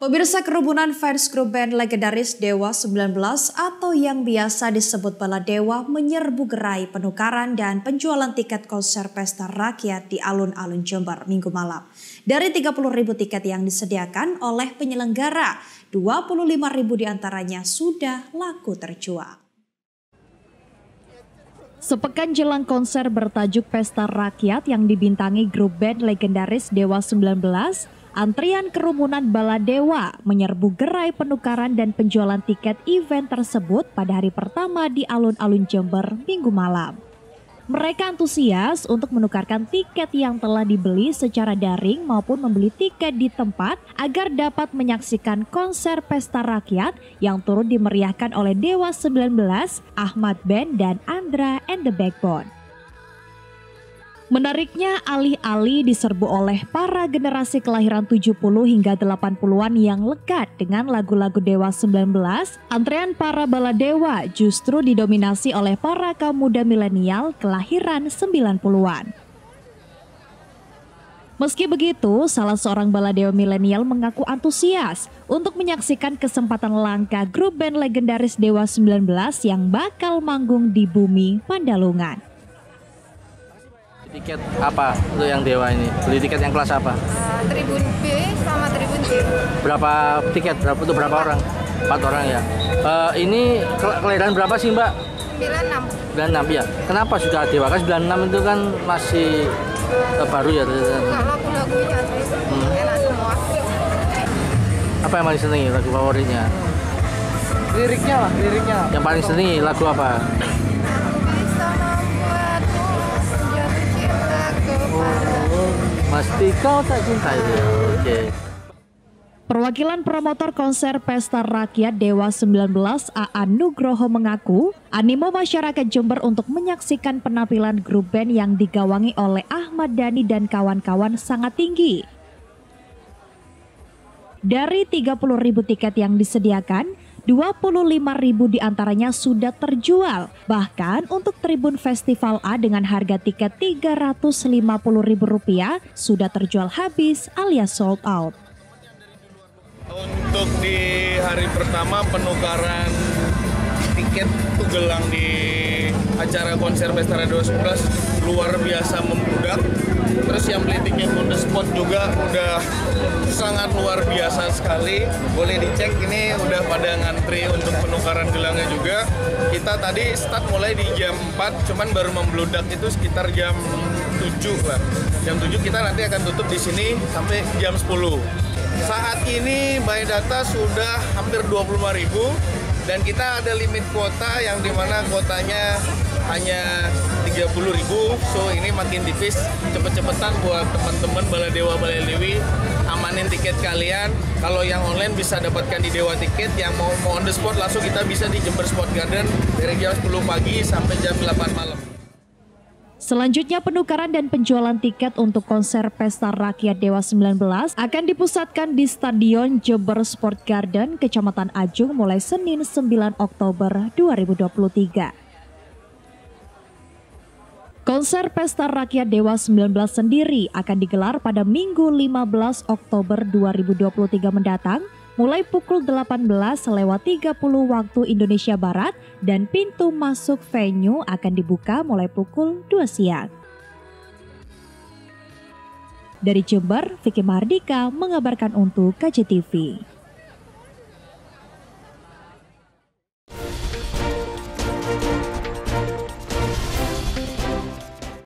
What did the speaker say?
Pemirsa kerumunan fans grup band legendaris Dewa 19 atau yang biasa disebut Bala Dewa menyerbu gerai penukaran dan penjualan tiket konser pesta rakyat di alun-alun Jember minggu malam. Dari 30 ribu tiket yang disediakan oleh penyelenggara, 25 ribu di antaranya sudah laku terjual. Sepekan jelang konser bertajuk Pesta Rakyat yang dibintangi grup band legendaris Dewa 19, Antrian kerumunan Baladewa menyerbu gerai penukaran dan penjualan tiket event tersebut pada hari pertama di alun-alun Jember minggu malam. Mereka antusias untuk menukarkan tiket yang telah dibeli secara daring maupun membeli tiket di tempat agar dapat menyaksikan konser pesta rakyat yang turut dimeriahkan oleh Dewa 19, Ahmad Ben dan Andra and the Backbone. Menariknya, alih-alih diserbu oleh para generasi kelahiran 70 hingga 80-an yang lekat dengan lagu-lagu Dewa 19, antrean para bala dewa justru didominasi oleh para kaum muda milenial kelahiran 90-an. Meski begitu, salah seorang baladewa milenial mengaku antusias untuk menyaksikan kesempatan langka grup band legendaris Dewa 19 yang bakal manggung di bumi Pandalungan. Tiket apa untuk yang Dewa ini? Beli tiket yang kelas apa? Uh, tribun B sama Tribun C. Berapa tiket? Berapa untuk berapa orang? Empat orang ya. Uh, ini kelahiran berapa sih Mbak? 96. 96 ya. Kenapa sudah Dewa? Kan 96 itu kan masih uh, baru ya. Enggak lagu-lagunya sih. Hmm. Enak semua. Apa yang paling seneng lagu favoritnya? Liriknya lah, liriknya. Yang paling seneng lagu apa? Pasti kau tak cinta. Oke. Perwakilan promotor konser Pesta Rakyat Dewa 19 AA Nugroho mengaku animo masyarakat Jember untuk menyaksikan penampilan grup band yang digawangi oleh Ahmad Dhani dan kawan-kawan sangat tinggi. Dari 30 ribu tiket yang disediakan, 25 ribu di antaranya sudah terjual. Bahkan untuk Tribun Festival A dengan harga tiket 350 ribu rupiah sudah terjual habis alias sold out. Untuk di hari pertama penukaran tiket gelang di acara konser Pesta Radio 11 luar biasa membludak. Terus yang beli tiket on the spot juga udah sangat luar biasa sekali. Boleh dicek ini udah pada ngantri untuk penukaran gelangnya juga. Kita tadi start mulai di jam 4 cuman baru membludak itu sekitar jam 7 lah jam 7 kita nanti akan tutup di sini sampai jam 10 saat ini by data sudah hampir 25 ribu dan kita ada limit kuota yang di mana kuotanya hanya 30 ribu so ini makin tipis cepet-cepetan buat teman-teman Baladewa Balalewi amanin tiket kalian kalau yang online bisa dapatkan di Dewa Tiket yang mau, mau on the spot langsung kita bisa di Jember Sport Garden dari jam 10 pagi sampai jam 8 malam Selanjutnya penukaran dan penjualan tiket untuk konser Pesta Rakyat Dewa 19 akan dipusatkan di Stadion Jember Sport Garden, Kecamatan Ajung mulai Senin 9 Oktober 2023. Konser Pesta Rakyat Dewa 19 sendiri akan digelar pada Minggu 15 Oktober 2023 mendatang mulai pukul 18 lewat 30 waktu Indonesia Barat dan pintu masuk venue akan dibuka mulai pukul 2 siang. Dari Jember, Vicky Mardika mengabarkan untuk KJTV.